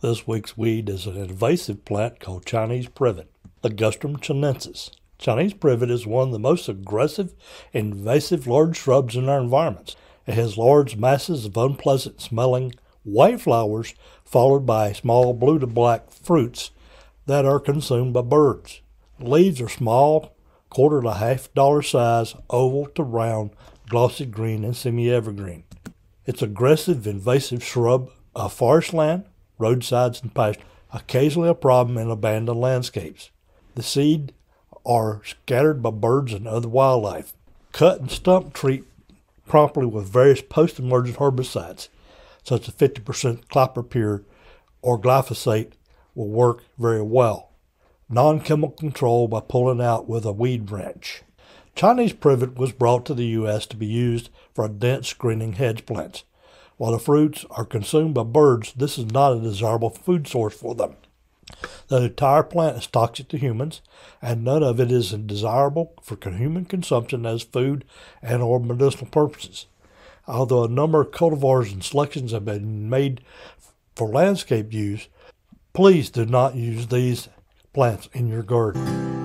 This week's weed is an invasive plant called Chinese privet, Ligustrum chinensis. Chinese privet is one of the most aggressive invasive large shrubs in our environments. It has large masses of unpleasant smelling white flowers followed by small blue to black fruits that are consumed by birds. Leaves are small, quarter to half dollar size, oval to round, glossy green, and semi evergreen. It's aggressive, invasive shrub of forest land, roadsides, and pasture, occasionally a problem in abandoned landscapes. The seed are scattered by birds and other wildlife. Cut and stump treat promptly with various post-emergent herbicides, such as 50% clopropyrrole or glyphosate will work very well. Non-chemical control by pulling out with a weed wrench. Chinese privet was brought to the U.S. to be used for dense screening hedge plants. While the fruits are consumed by birds, this is not a desirable food source for them. The entire plant is toxic to humans, and none of it is desirable for human consumption as food and or medicinal purposes. Although a number of cultivars and selections have been made for landscape use, please do not use these plants in your garden.